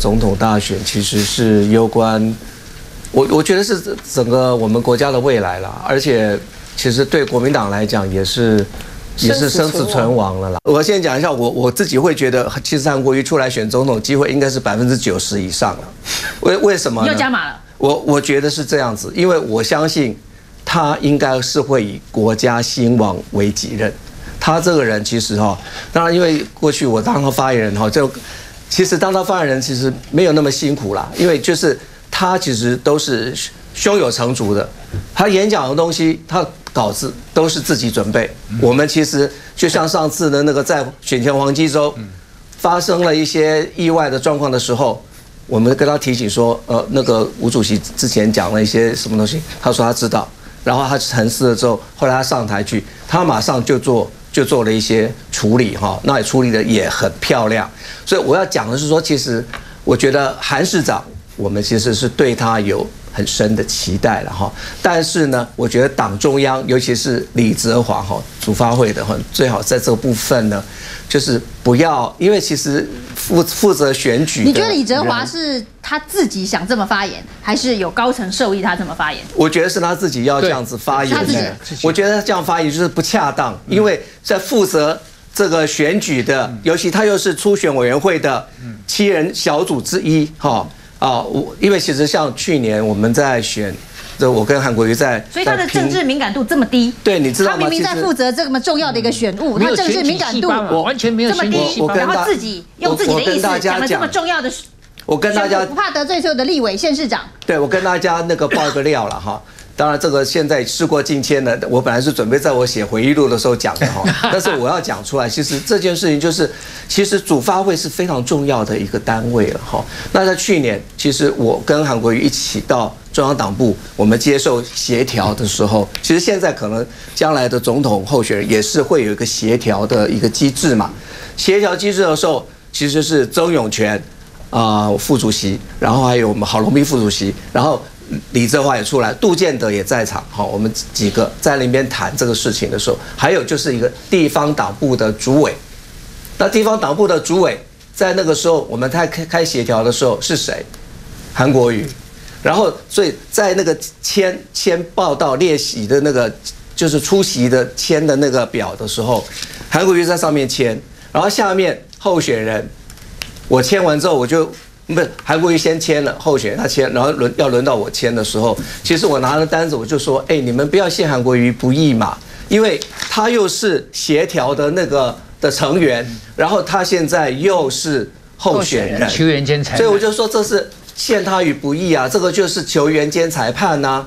总统大选其实是攸关，我我觉得是整个我们国家的未来了，而且其实对国民党来讲也是也是生死存亡了啦。我先讲一下，我我自己会觉得，其实韩国瑜出来选总统机会应该是百分之九十以上了。为为什么？又加码了。我我觉得是这样子，因为我相信他应该是会以国家兴亡为己任。他这个人其实哈，当然因为过去我当过发言人哈，就其实当他发言人其实没有那么辛苦啦，因为就是他其实都是胸有成竹的，他演讲的东西，他稿子都是自己准备。我们其实就像上次的那个在选前黄金周发生了一些意外的状况的时候，我们跟他提醒说，呃，那个吴主席之前讲了一些什么东西，他说他知道，然后他沉思了之后，后来他上台去，他马上就做。就做了一些处理哈，那也处理的也很漂亮，所以我要讲的是说，其实我觉得韩市长，我们其实是对他有很深的期待了哈。但是呢，我觉得党中央，尤其是李泽华哈，主发会的哈，最好在这个部分呢，就是不要，因为其实负负责选举。你觉得李泽华是？他自己想这么发言，还是有高层授意他这么发言？我觉得是他自己要这样子发言。他自己，我觉得这样发言就是不恰当，因为在负责这个选举的，尤其他又是初选委员会的七人小组之一，哈啊，我因为其实像去年我们在选，这我跟韩国瑜在，所以他的政治敏感度这么低。对，你知道吗？他明明在负责这么重要的一个选务，他政治敏感度我完全没有这么低，然后自己用自己的意思讲了这么重要的。我跟大家不怕得罪所有的立委县市长。对，我跟大家那个爆个料了哈。当然，这个现在事过境迁了。我本来是准备在我写回忆录的时候讲的哈，但是我要讲出来，其实这件事情就是，其实主发会是非常重要的一个单位了哈。那在去年，其实我跟韩国瑜一起到中央党部，我们接受协调的时候，其实现在可能将来的总统候选人也是会有一个协调的一个机制嘛。协调机制的时候，其实是曾永权。啊，副主席，然后还有我们郝龙斌副主席，然后李泽华也出来，杜建德也在场，好，我们几个在那边谈这个事情的时候，还有就是一个地方党部的主委，那地方党部的主委在那个时候，我们在开开协调的时候是谁？韩国瑜，然后所以在那个签签报道列席的那个就是出席的签的那个表的时候，韩国瑜在上面签，然后下面候选人。我签完之后，我就不是韩国瑜先签了候选人，他签，然后轮要轮到我签的时候，其实我拿了单子，我就说，哎，你们不要陷韩国瑜不义嘛，因为他又是协调的那个的成员，然后他现在又是候选人，球员兼裁，所以我就说这是陷他于不义啊，这个就是球员兼裁判呐，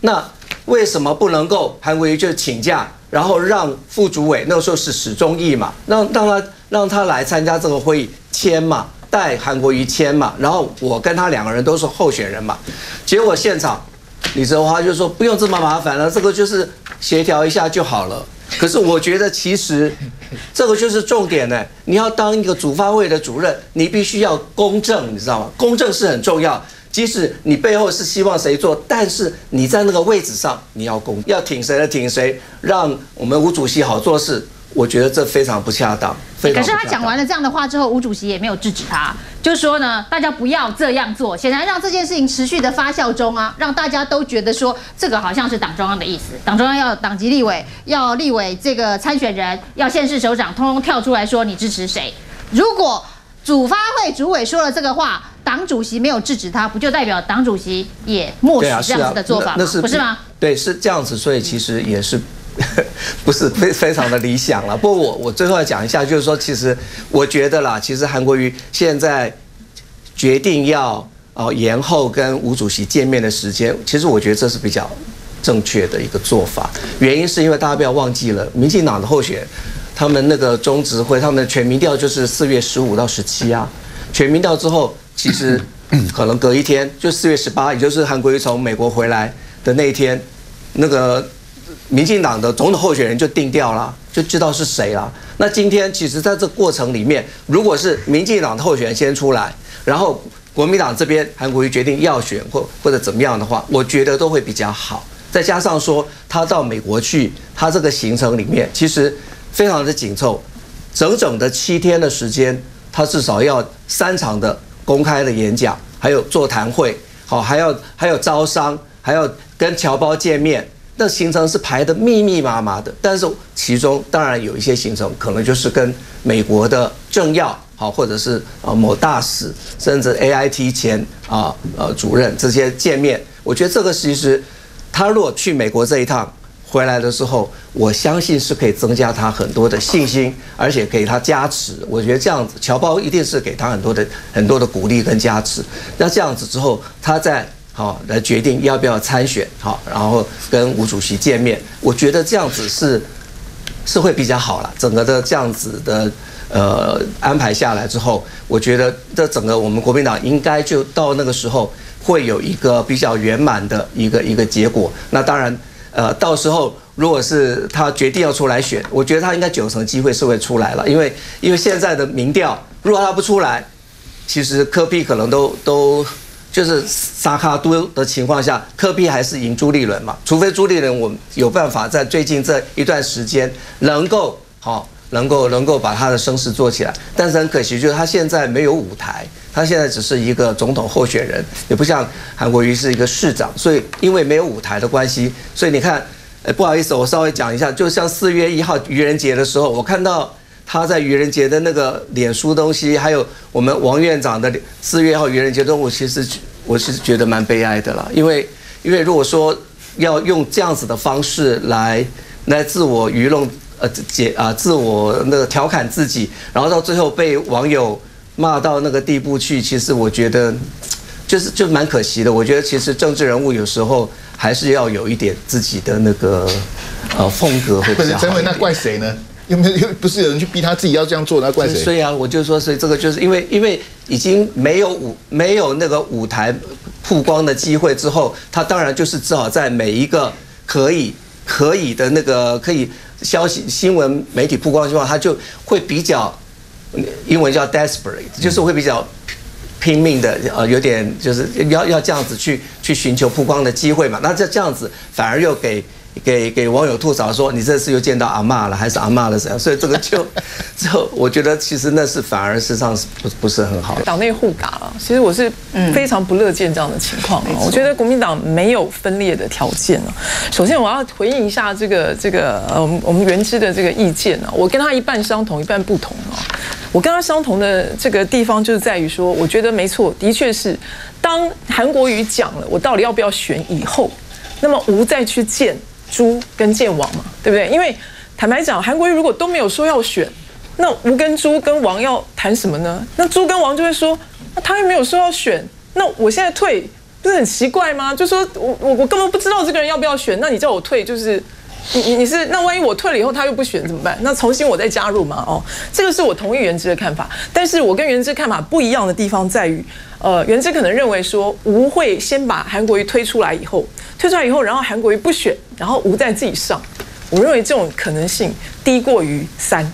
那为什么不能够韩国瑜就请假，然后让副主委那个时候是史忠义嘛，让让他让他来参加这个会议。签嘛，带韩国瑜签嘛，然后我跟他两个人都是候选人嘛，结果现场李泽华就说不用这么麻烦了，这个就是协调一下就好了。可是我觉得其实 这个就是重点呢，你要当一个主发会的主任，你必须要公正，你知道吗？公正是很重要，即使你背后是希望谁做，但是你在那个位置上你要公，要挺谁的挺谁，让我们吴主席好做事。我觉得这非常不恰当。可是他讲完了这样的话之后，吴主席也没有制止他，就说呢，大家不要这样做，显然让这件事情持续的发酵中啊，让大家都觉得说这个好像是党中央的意思，党中央要党籍立委，要立委这个参选人，要县市首长，通通跳出来说你支持谁。如果主发会主委说了这个话，党主席没有制止他，不就代表党主席也默许这样子的做法吗？不是吗？对，是这样子，所以其实也是。不是非非常的理想了。不过我我最后要讲一下，就是说，其实我觉得啦，其实韩国瑜现在决定要哦延后跟吴主席见面的时间，其实我觉得这是比较正确的一个做法。原因是因为大家不要忘记了，民进党的候选他们那个中执会，他们的全民调就是四月十五到十七啊。全民调之后，其实 可能隔一天就四月十八，也就是韩国瑜从美国回来的那一天，那个。民进党的总统候选人就定掉了，就知道是谁了。那今天其实在这过程里面，如果是民进党的候选人先出来，然后国民党这边韩国瑜决定要选或或者怎么样的话，我觉得都会比较好。再加上说他到美国去，他这个行程里面其实非常的紧凑，整整的七天的时间，他至少要三场的。公开的演讲，还有座谈会，好，还要还有招商，还要跟侨胞见面，那行程是排的密密麻麻的。但是其中当然有一些行程可能就是跟美国的政要，好，或者是呃某大使，甚至 A I T 前啊呃主任这些见面。我觉得这个其实他如果去美国这一趟。回来的时候，我相信是可以增加他很多的信心，而且给他加持。我觉得这样子，侨胞一定是给他很多的很多的鼓励跟加持。那这样子之后，他在好来决定要不要参选，好，然后跟吴主席见面。我觉得这样子是是会比较好了。整个的这样子的呃安排下来之后，我觉得这整个我们国民党应该就到那个时候会有一个比较圆满的一个一个结果。那当然。呃，到时候如果是他决定要出来选，我觉得他应该九成机会是会出来了，因为因为现在的民调，如果他不出来，其实科比可能都都就是沙卡都的情况下，科比还是赢朱立伦嘛，除非朱立伦我有办法在最近这一段时间能够好能够能够把他的声势做起来，但是很可惜就是他现在没有舞台。他现在只是一个总统候选人，也不像韩国瑜是一个市长，所以因为没有舞台的关系，所以你看，呃，不好意思，我稍微讲一下，就像四月一号愚人节的时候，我看到他在愚人节的那个脸书东西，还有我们王院长的四月号愚人节中，我其实我是觉得蛮悲哀的啦，因为因为如果说要用这样子的方式来来自我愚弄呃解啊自我那个调侃自己，然后到最后被网友。骂到那个地步去，其实我觉得，就是就蛮可惜的。我觉得其实政治人物有时候还是要有一点自己的那个呃风格会比较好。那怪谁呢？有没有不是有人去逼他自己要这样做？那怪谁？所以啊，我就说，所以这个就是因为因为已经没有舞没有那个舞台曝光的机会之后，他当然就是只好在每一个可以可以的那个可以消息新闻媒体曝光的情况，他就会比较。英文叫 desperate，就是会比较拼命的，呃，有点就是要要这样子去去寻求曝光的机会嘛。那这这样子反而又给。给给网友吐槽说你这次又见到阿妈了，还是阿妈了怎样？所以这个就 就我觉得其实那是反而事实上是不不是很好。党内互打了，其实我是非常不乐见这样的情况。我觉得国民党没有分裂的条件啊。首先我要回应一下这个这个呃我们我们原知的这个意见啊，我跟他一半相同一半不同啊。我跟他相同的这个地方就是在于说，我觉得没错，的确是当韩国瑜讲了我到底要不要选以后，那么吴再去见。猪跟建王嘛，对不对？因为坦白讲，韩国瑜如果都没有说要选，那吴跟猪跟王要谈什么呢？那猪跟王就会说，那他又没有说要选，那我现在退不是很奇怪吗？就说我我我根本不知道这个人要不要选，那你叫我退就是你你你是那万一我退了以后他又不选怎么办？那重新我再加入嘛？哦，这个是我同意原之的看法，但是我跟原之看法不一样的地方在于，呃，原之可能认为说吴会先把韩国瑜推出来以后。推出来以后，然后韩国瑜不选，然后吴再自己上，我认为这种可能性低过于三，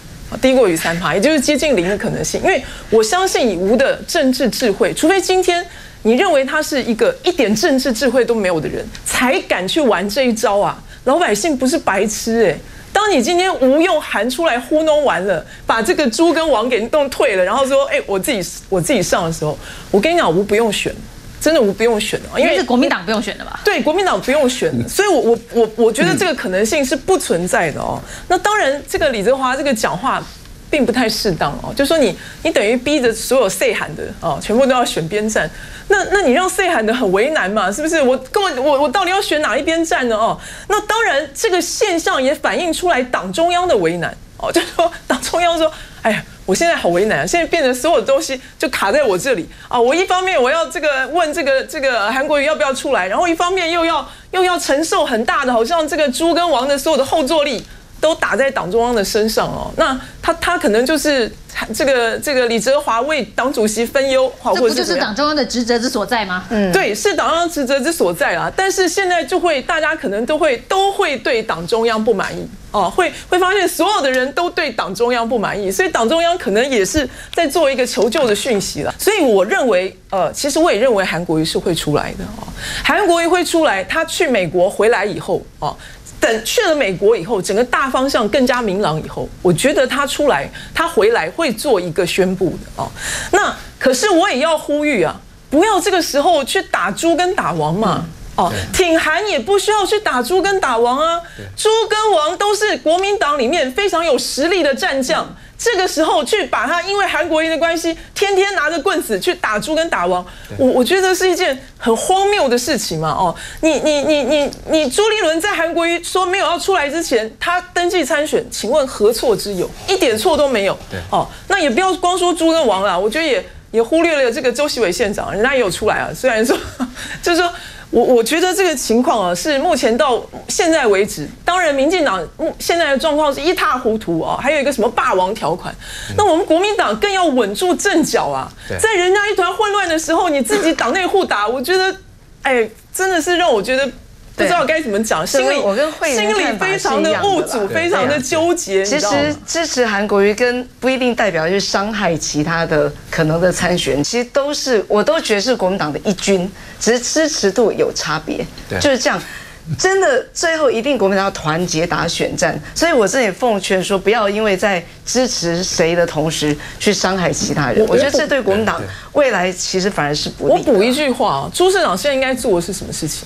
低过于三趴，也就是接近零的可能性。因为我相信以吴的政治智慧，除非今天你认为他是一个一点政治智慧都没有的人，才敢去玩这一招啊！老百姓不是白痴哎，当你今天吴用喊出来糊弄完了，把这个朱跟王给弄退了，然后说哎我自己我自己上的时候，我跟你讲吴不用选。真的吴不用选的，因为 是国民党不用选的吧？对，国民党不用选的，所以我我我我觉得这个可能性是不存在的哦。那当然，这个李泽华这个讲话并不太适当哦，就是说你你等于逼着所有 say 喊的哦，全部都要选边站，那那你让 say 喊的很为难嘛？是不是？我根本我我到底要选哪一边站呢？哦，那当然这个现象也反映出来党中央的为难哦，就是说党中央说，哎呀。我现在好为难啊，现在变成所有东西就卡在我这里啊！我一方面我要这个问这个这个韩国瑜要不要出来，然后一方面又要又要承受很大的，好像这个朱跟王的所有的后坐力都打在党中央的身上哦。那他他可能就是这个这个李泽华为党主席分忧，这不就是党中央的职责之所在吗？嗯，对，是党中央职责之所在啊。但是现在就会大家可能都会都会对党中央不满意。哦，会会发现所有的人都对党中央不满意，所以党中央可能也是在做一个求救的讯息了。所以我认为，呃，其实我也认为韩国瑜是会出来的哦。韩国瑜会出来，他去美国回来以后，哦，等去了美国以后，整个大方向更加明朗以后，我觉得他出来，他回来会做一个宣布的哦。那可是我也要呼吁啊，不要这个时候去打猪跟打王嘛。哦，挺韩也不需要去打猪跟打王啊，猪跟王都是国民党里面非常有实力的战将。这个时候去把他因为韩国瑜的关系，天天拿着棍子去打猪跟打王，我我觉得是一件很荒谬的事情嘛。哦，你你你你你朱立伦在韩国瑜说没有要出来之前，他登记参选，请问何错之有？一点错都没有。对，哦，那也不要光说猪跟王了，我觉得也也忽略了这个周习伟县长，人家也有出来啊。虽然说，就是说。我我觉得这个情况啊，是目前到现在为止，当然民进党目现在的状况是一塌糊涂啊，还有一个什么霸王条款，那我们国民党更要稳住阵脚啊，在人家一团混乱的时候，你自己党内互打，我觉得，哎，真的是让我觉得。不知道该怎么讲，心里我跟慧心里非常的物主，非常的纠结。其实支持韩国瑜跟不一定代表去伤害其他的可能的参选，其实都是我都觉得是国民党的一军，只是支持度有差别，就是这样。真的，最后一定国民党要团结打选战，所以我这里奉劝说，不要因为在支持谁的同时去伤害其他人。我觉得这对国民党未来其实反而是不利。我补一句话啊朱市长现在应该做的是什么事情？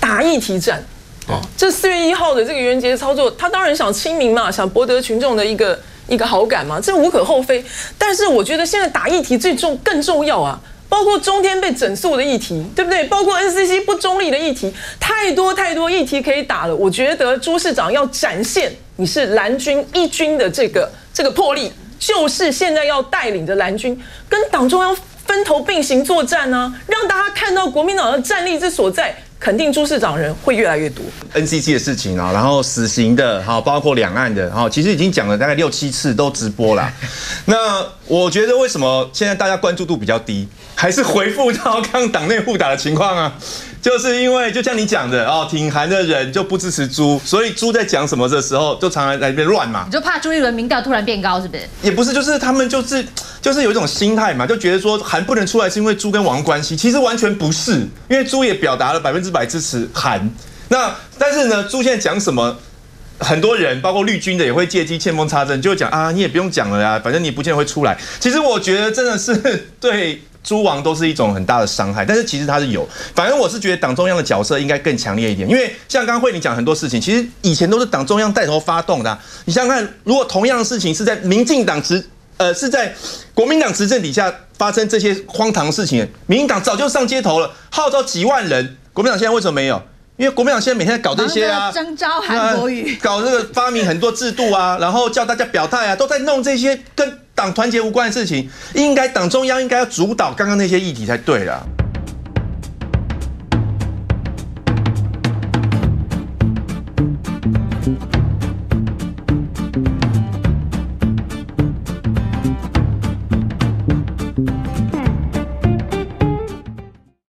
打议题战。哦，这四月一号的这个元节操作，他当然想亲民嘛，想博得群众的一个一个好感嘛，这无可厚非。但是我觉得现在打议题最重更重要啊。包括中天被整肃的议题，对不对？包括 NCC 不中立的议题，太多太多议题可以打了。我觉得朱市长要展现你是蓝军一军的这个这个魄力，就是现在要带领着蓝军跟党中央分头并行作战呢，让大家看到国民党的战力之所在。肯定朱市长人会越来越多，NCC 的事情啊，然后死刑的，哈，包括两岸的，哈，其实已经讲了大概六七次都直播了。那我觉得为什么现在大家关注度比较低，还是回复到刚党内互打的情况啊？就是因为就像你讲的哦，挺韩的人就不支持朱，所以朱在讲什么的时候，就常常在那边乱嘛。你就怕朱一伦民调突然变高，是不是？也不是，就是他们就是就是有一种心态嘛，就觉得说韩不能出来是因为朱跟王关系，其实完全不是，因为朱也表达了百分之百支持韩。那但是呢，朱现在讲什么，很多人包括绿军的也会借机见缝插针，就讲啊，你也不用讲了呀，反正你不见得会出来。其实我觉得真的是 对。诸王都是一种很大的伤害，但是其实他是有，反正我是觉得党中央的角色应该更强烈一点，因为像刚刚慧你讲很多事情，其实以前都是党中央带头发动的。你想想看，如果同样的事情是在民进党执，呃，是在国民党执政底下发生这些荒唐事情，民进党早就上街头了，号召几万人，国民党现在为什么没有？因为国民党现在每天在搞这些啊，征召韩国语，搞这个发明很多制度啊，然后叫大家表态啊，都在弄这些跟党团结无关的事情，应该党中央应该要主导刚刚那些议题才对了。